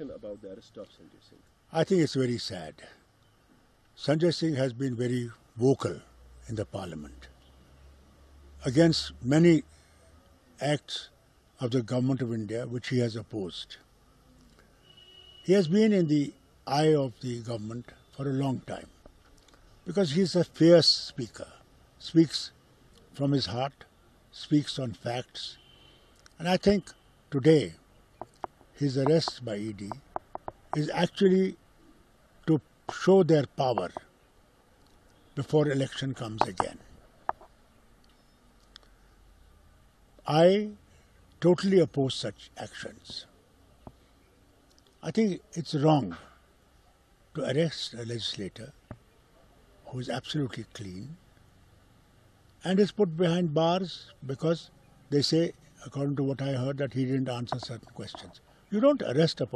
about the arrest of Sanjay Singh. I think it's very sad. Sanjay Singh has been very vocal in the parliament against many acts of the government of India which he has opposed. He has been in the eye of the government for a long time because he is a fierce speaker, speaks from his heart, speaks on facts, and I think today his arrest by ED is actually to show their power before election comes again. I totally oppose such actions. I think it's wrong to arrest a legislator who is absolutely clean and is put behind bars because they say, according to what I heard, that he didn't answer certain questions. You don't arrest a person.